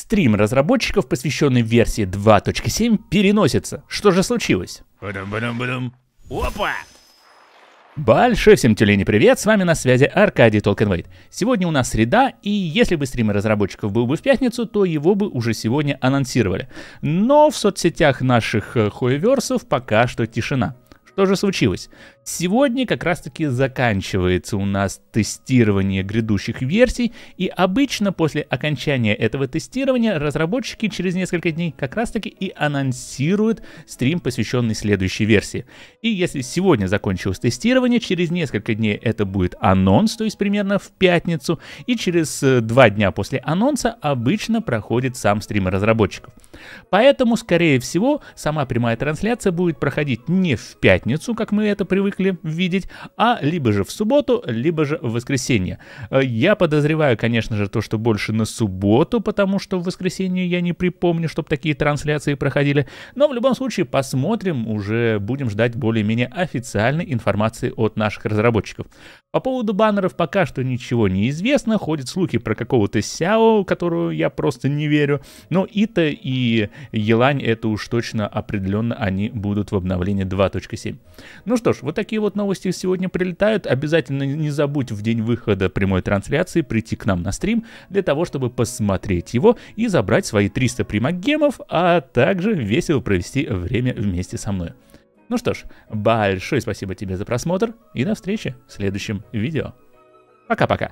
Стрим разработчиков, посвященный версии 2.7, переносится. Что же случилось? Опа! Большой всем тюлени привет, с вами на связи Аркадий Толкенвейт. Сегодня у нас среда, и если бы стрим разработчиков был бы в пятницу, то его бы уже сегодня анонсировали. Но в соцсетях наших э, хуеверсов пока что тишина. Что же случилось? Сегодня как раз-таки заканчивается у нас тестирование грядущих версий, и обычно после окончания этого тестирования разработчики через несколько дней как раз-таки и анонсируют стрим, посвященный следующей версии. И если сегодня закончилось тестирование, через несколько дней это будет анонс, то есть примерно в пятницу, и через э, два дня после анонса обычно проходит сам стрим разработчиков. Поэтому, скорее всего, сама прямая трансляция будет проходить не в пятницу, как мы это привыкли, видеть, а либо же в субботу, либо же в воскресенье. Э, я подозреваю, конечно же, то, что больше на субботу, потому что в воскресенье я не припомню, чтобы такие трансляции проходили. Но в любом случае посмотрим, уже будем ждать более-менее официальной информации от наших разработчиков. По поводу баннеров пока что ничего не известно, ходят слухи про какого-то Сяо, которую я просто не верю, но Ита и Елань это уж точно определенно они будут в обновлении 2.7. Ну что ж, вот такие вот новости сегодня прилетают. Обязательно не забудь в день выхода прямой трансляции прийти к нам на стрим для того, чтобы посмотреть его и забрать свои 300 примагемов, а также весело провести время вместе со мной. Ну что ж, большое спасибо тебе за просмотр и до встречи в следующем видео. Пока-пока.